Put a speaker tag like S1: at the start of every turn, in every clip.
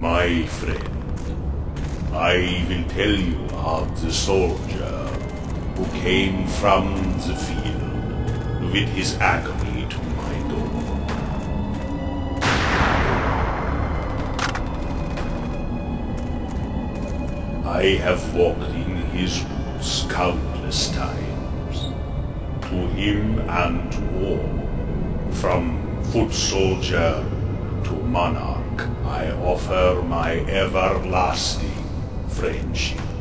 S1: My friend, I will tell you of the soldier who came from the field with his agony to my door. I have walked in his boots countless times, to him and to all, from foot soldier monarch, I offer my everlasting friendship.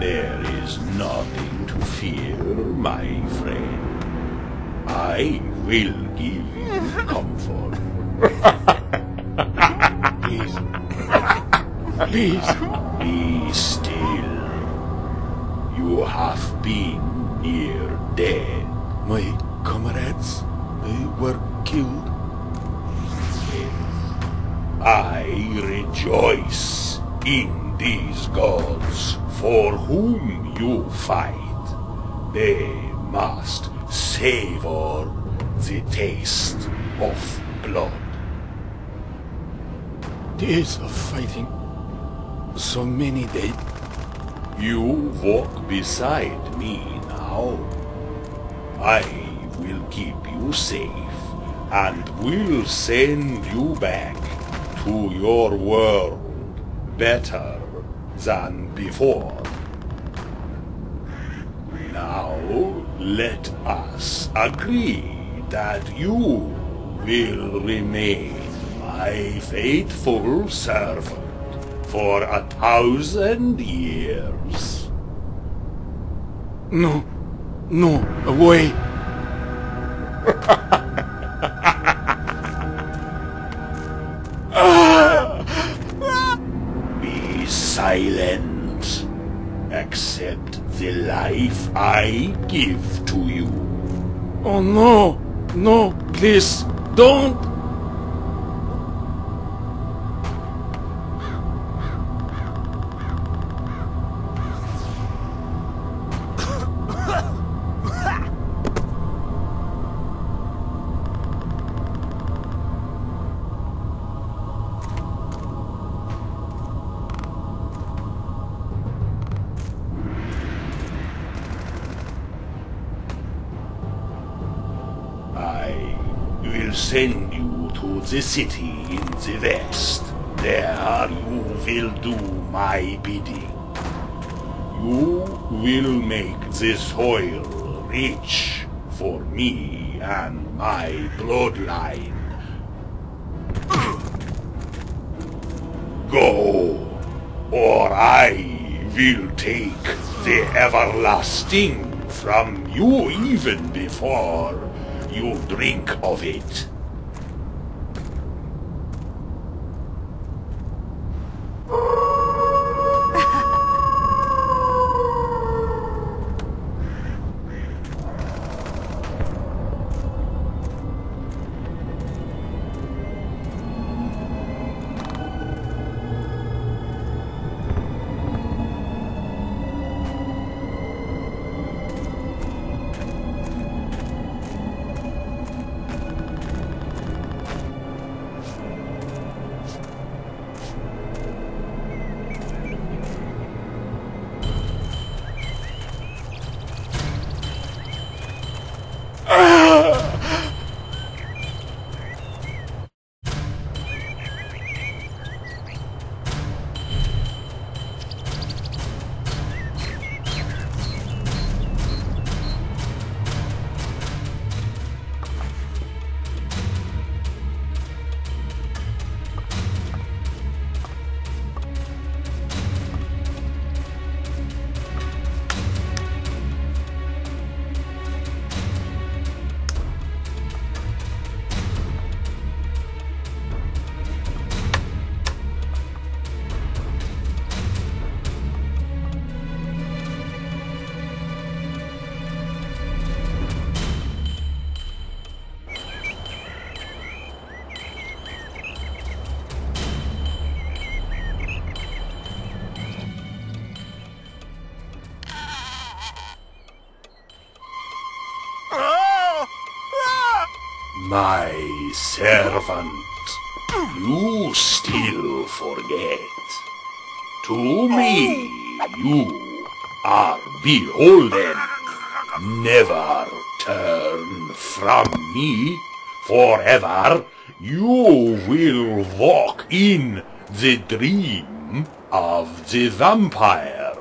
S1: There is nothing to fear, my friend. I will give you comfort.
S2: Please. Please.
S1: Be still. You have been near dead.
S2: My comrades, they were killed.
S1: I rejoice in these gods for whom you fight. They must savor the taste of blood.
S2: Days of fighting. So many dead.
S1: You walk beside me now. I will keep you safe and will send you back to your world better than before. Now let us agree that you will remain my faithful servant for a thousand years.
S2: No. No. Away.
S1: silent. Accept the life I give to you.
S2: Oh no. No. Please. Don't.
S1: Send you to the city in the west. There you will do my bidding. You will make the soil rich for me and my bloodline. Go, or I will take the everlasting from you even before you drink of it. My servant, you still forget. To me, you are beholden. Never turn from me. Forever, you will walk in the dream of the vampire.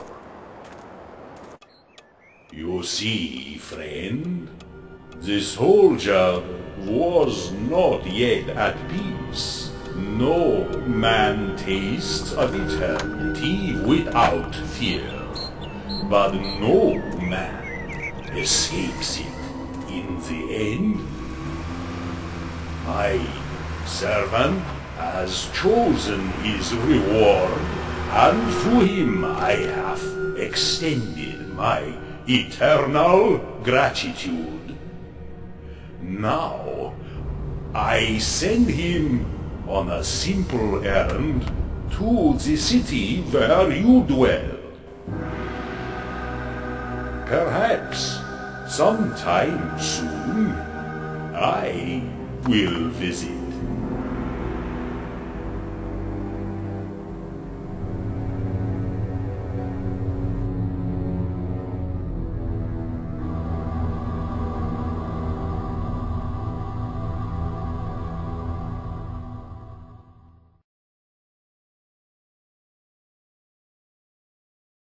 S1: You see, friend, the soldier was not yet at peace. No man tastes of eternity without fear, but no man escapes it in the end. My servant has chosen his reward, and to him I have extended my eternal gratitude. Now, I send him on a simple errand to the city where you dwell. Perhaps sometime soon I will visit.